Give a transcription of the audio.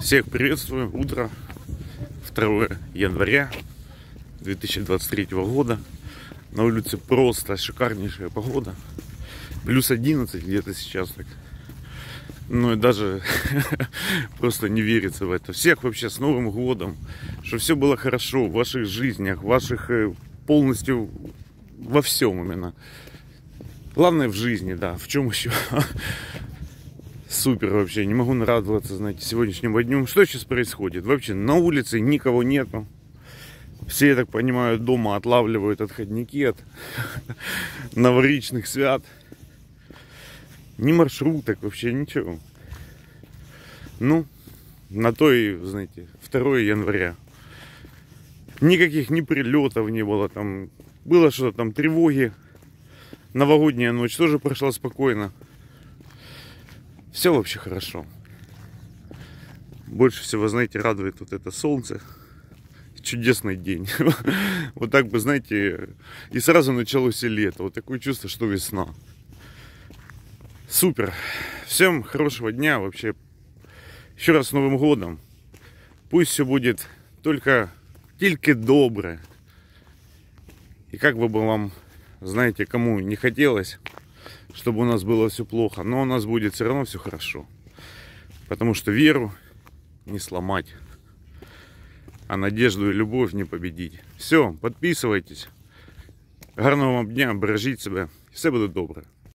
Всех приветствую. Утро 2 января 2023 года. На улице просто шикарнейшая погода. Плюс 11 где-то сейчас так. Ну и даже просто не верится в это. Всех вообще с Новым годом. Что все было хорошо в ваших жизнях, в ваших э, полностью во всем именно. Главное в жизни, да. В чем еще? Супер вообще. Не могу нарадоваться, знаете, сегодняшнему дню. Что сейчас происходит? Вообще на улице никого нету. Все, я так понимаю, дома отлавливают отходники от новоричных свят. Ни маршруток, вообще ничего. Ну, на то и, знаете, 2 января. Никаких ни прилетов не было там. Было что-то там, тревоги. Новогодняя ночь тоже прошла спокойно. Все вообще хорошо. Больше всего, знаете, радует вот это солнце. Чудесный день. Вот так бы, знаете, и сразу началось и лето. Вот такое чувство, что весна. Супер. Всем хорошего дня вообще. Еще раз с Новым годом. Пусть все будет только, только доброе. И как бы вам, знаете, кому не хотелось, чтобы у нас было все плохо. Но у нас будет все равно все хорошо. Потому что веру не сломать. А надежду и любовь не победить. Все, подписывайтесь. Гарного вам дня, бережіть себе. Все буде добре.